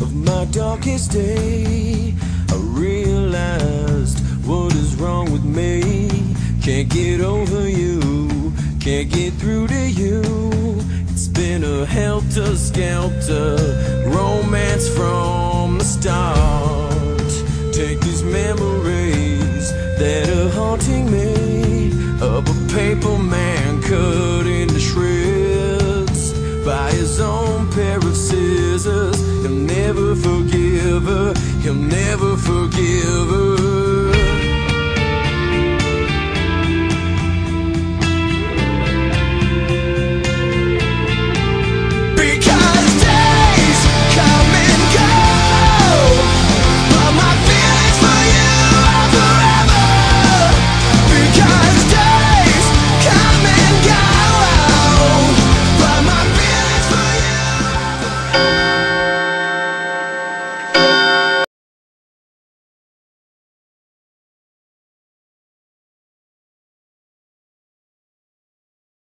Of my darkest day, I realized what is wrong with me. Can't get over you, can't get through to you. It's been a helter skelter romance from the start. Take these memories that are haunting me of a paper man her, he'll never forgive her.